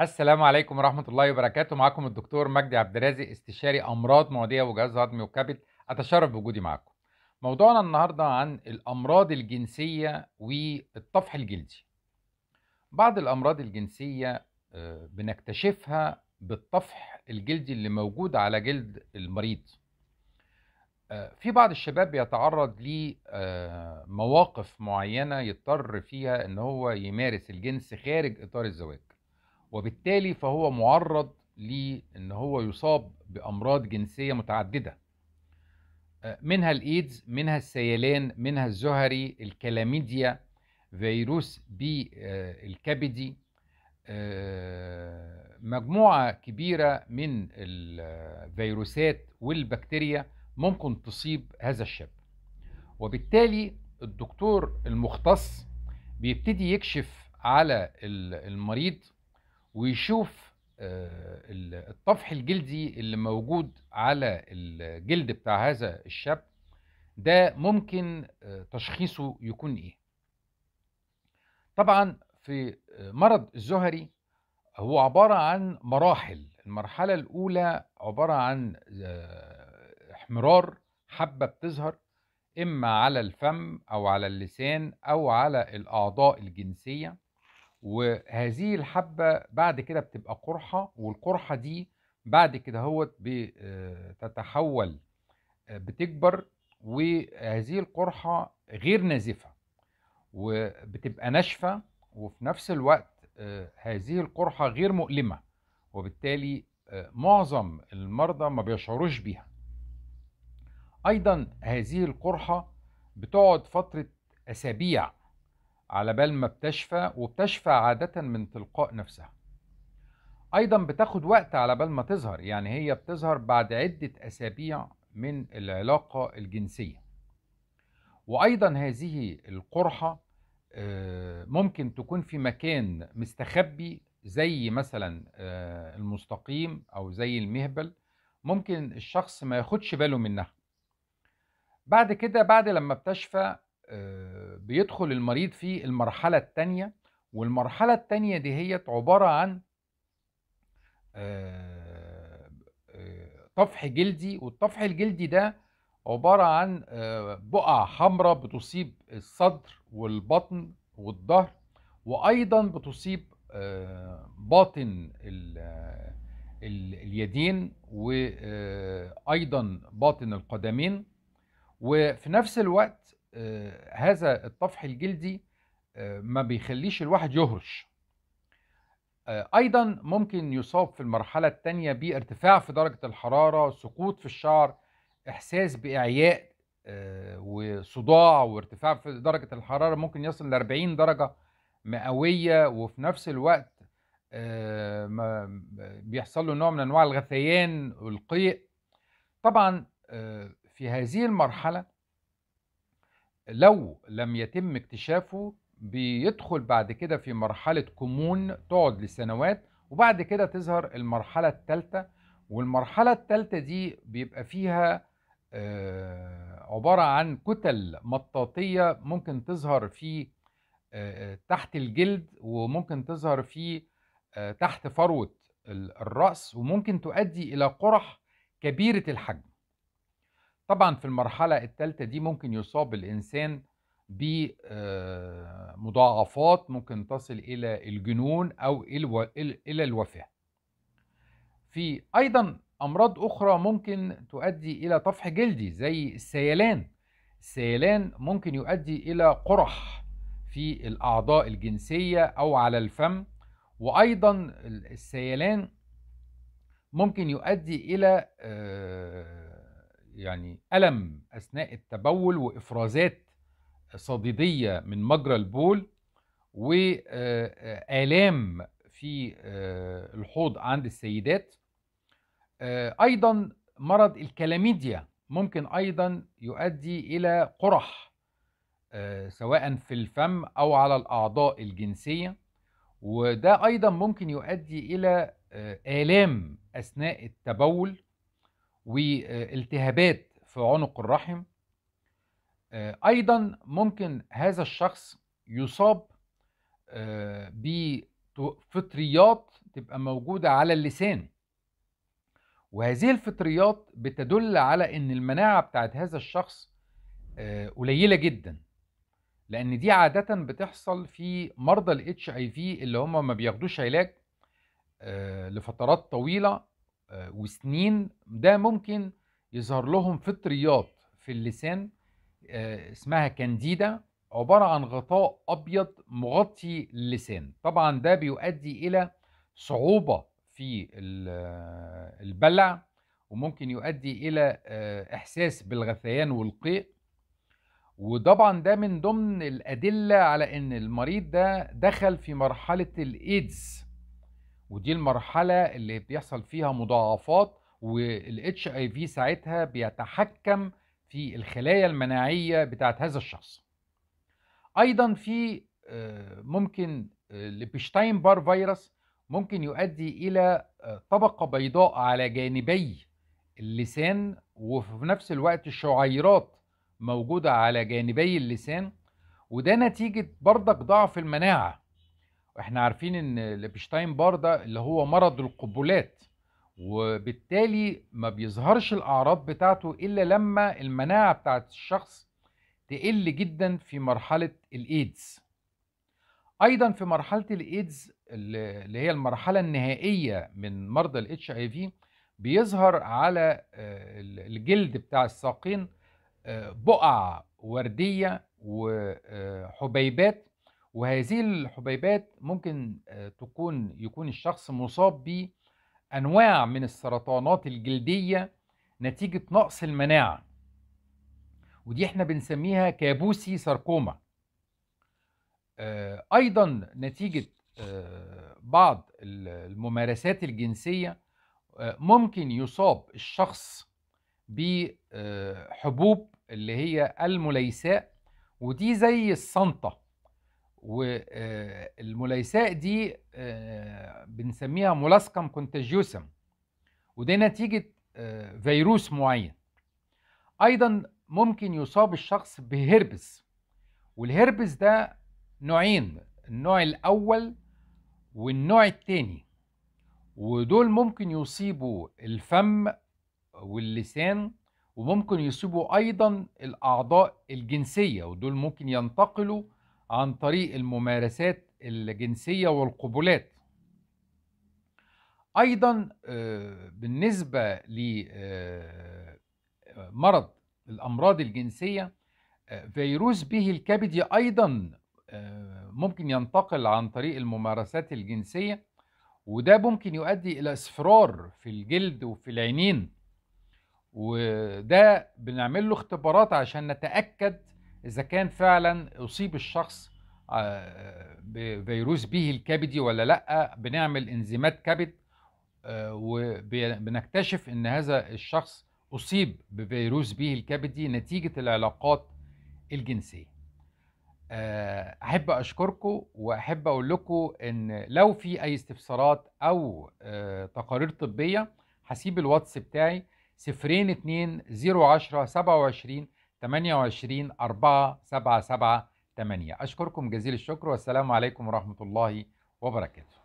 السلام عليكم ورحمة الله وبركاته. معكم الدكتور مجدي عبد الرازق استشاري أمراض معدية وجهاز هضمي وكبد أتشرف بوجودي معكم موضوعنا النهاردة عن الأمراض الجنسية والطفح الجلدي. بعض الأمراض الجنسية آه، بنكتشفها بالطفح الجلدي اللي موجود على جلد المريض. آه، في بعض الشباب بيتعرض لمواقف معينة يضطر فيها إن هو يمارس الجنس خارج إطار الزواج. وبالتالي فهو معرض لأن هو يصاب بأمراض جنسية متعددة. آه، منها الإيدز منها السيلان منها الزهري الكلاميديا فيروس بي آه، الكبدي. آه، مجموعة كبيرة من الفيروسات والبكتيريا ممكن تصيب هذا الشاب. وبالتالي الدكتور المختص بيبتدي يكشف على المريض ويشوف آه، الطفح الجلدي اللي موجود على الجلد بتاع هذا الشاب ده ممكن آه، تشخيصه يكون إيه. طبعا في مرض الزهري هو عبارة عن مراحل. المرحلة الأولى عبارة عن آه، احمرار حبة بتظهر إما على الفم أو على اللسان أو على الأعضاء الجنسية. وهذه الحبة بعد كده بتبقى قرحة والقرحة دي بعد كده هو بتتحول آه، بتكبر وهذه القرحة غير نازفة وبتبقى ناشفة وفي نفس الوقت آه، هذه القرحة غير مؤلمة وبالتالي آه، معظم المرضى ما بيشعروش بيها. أيضا هذه القرحة بتقعد فترة أسابيع على بال ما بتشفى وبتشفى عادة من تلقاء نفسها. أيضا بتاخد وقت على بال ما تظهر يعني هي بتظهر بعد عدة أسابيع من العلاقة الجنسية. وأيضا هذه القرحة آه، ممكن تكون في مكان مستخبي زي مثلا آه، المستقيم أو زي المهبل. ممكن الشخص ما ياخدش باله منها. بعد كده بعد لما بتشفى بيدخل المريض في المرحلة الثانية والمرحلة الثانية دي هي عبارة عن آه، آه، طفح جلدي والطفح الجلدي ده عبارة عن بقع حمراء بتصيب الصدر والبطن والظهر وأيضا بتصيب باطن اليدين وأيضا باطن القدمين وفي نفس الوقت آه، هذا الطفح الجلدي آه، ما بيخليش الواحد يهرش. آه، أيضا ممكن يصاب في المرحلة الثانية بارتفاع في درجة الحرارة سقوط في الشعر إحساس بإعياء وصداع وارتفاع في درجة الحرارة ممكن يصل ل 40 درجة مئوية وفي نفس الوقت بيحصل له نوع من أنواع الغثيان والقيء طبعا في هذه المرحلة لو لم يتم اكتشافه بيدخل بعد كده في مرحلة كمون تقعد لسنوات وبعد كده تظهر المرحلة الثالثة والمرحلة الثالثة دي بيبقى فيها آه، عبارة عن كتل مطاطية ممكن تظهر في آه، تحت الجلد وممكن تظهر في آه، تحت فروة الرأس وممكن تؤدي إلى قرح كبيرة الحجم. طبعا في المرحلة الثالثة دي ممكن يصاب الإنسان بمضاعفات آه، ممكن تصل إلى الجنون أو إلى الوفاة. في أيضا أمراض أخرى ممكن تؤدي إلى طفح جلدي زي السيلان. السيلان ممكن يؤدي إلى قرح في الأعضاء الجنسية أو على الفم. وأيضا السيلان ممكن يؤدي إلى آه، يعني ألم أثناء التبول وإفرازات صديدية من مجرى البول وآلام في آه، الحوض عند السيدات. آه، أيضا مرض الكلاميديا ممكن أيضا يؤدي إلى قرح آه، سواء في الفم أو على الأعضاء الجنسية. وده أيضا ممكن يؤدي إلى آلام أثناء التبول والتهابات في عنق الرحم. آه، أيضا ممكن هذا الشخص يصاب آه، ت- فطريات تبقى موجودة على اللسان. وهذه الفطريات بتدل على إن المناعة بتاعت هذا الشخص آه، قليلة جدا. لأن دي عادة بتحصل في مرضى الاتش اي في اللي هم ما بياخدوش علاج لفترات طويلة. آه، وسنين ده ممكن يظهر لهم فطريات في اللسان آه، اسمها كانديدا عبارة عن غطاء أبيض مغطي اللسان. طبعا ده بيؤدي إلى صعوبة في آه، البلع وممكن يؤدي إلى آه، إحساس بالغثيان والقيء. وطبعا ده من ضمن الأدلة على إن المريض ده دخل في مرحلة الإيدز. ودي المرحلة اللي بيحصل فيها مضاعفات والاتش اي في ساعتها بيتحكم في الخلايا المناعية بتاعت هذا الشخص. أيضا في آه، ممكن آه، ال Epstein-Barr virus ممكن يؤدي إلى آه، طبقة بيضاء على جانبي اللسان وفي نفس الوقت شعيرات موجودة على جانبي اللسان وده نتيجة برضك ضعف المناعة. إحنا عارفين إن ال Epstein-Barr ده اللي هو مرض القبلات وبالتالي ما بيظهرش الأعراض بتاعته إلا لما المناعة بتاعت الشخص تقل جدا في مرحلة الإيدز. أيضا في مرحلة الإيدز اللي هي المرحلة النهائية من مرضى الاتش آي في بيظهر على آه، الجلد بتاع الساقين آه، بقع وردية وحبيبات وهذه الحبيبات ممكن آه، تكون يكون الشخص مصاب بأنواع من السرطانات الجلدية نتيجة نقص المناعة. ودي إحنا بنسميها كابوسي ساركوما. آه، أيضا نتيجة آه، بعض الممارسات الجنسية ممكن يصاب الشخص بحبوب اللي هي المليساء ودي زي الصنطة. والمليساء دي آه، بنسميها مولاسكم كونتاجيوسم. وده نتيجة آه، فيروس معين. أيضا ممكن يصاب الشخص بهربس. والهربس ده نوعين النوع الأول والنوع التاني. ودول ممكن يصيبوا الفم واللسان وممكن يصيبوا أيضا الأعضاء الجنسية. ودول ممكن ينتقلوا عن طريق الممارسات الجنسية والقبلات أيضا آه، بالنسبة لمرض الجنسية آه، فيروس به الكبدي أيضا آه، ممكن ينتقل عن طريق الممارسات الجنسية وده ممكن يؤدي إلى إصفرار في الجلد وفي العينين. وده بنعمل له اختبارات عشان نتأكد إذا كان فعلا أصيب الشخص آه، بفيروس به الكبدي ولا لأ بنعمل إنزيمات كبد آه، وبنكتشف إن هذا الشخص أصيب بفيروس B الكبدي نتيجة العلاقات الجنسية. آه، أحب أشكركم وأحب أقول لكم إن لو في أي استفسارات أو تقارير طبية هسيب الواتس بتاعي صفرين اتنين zero عشرة سبعة وعشرين تمانية وعشرين أربعة سبعة سبعة تمانية. أشكركم جزيل الشكر والسلام عليكم ورحمة الله وبركاته.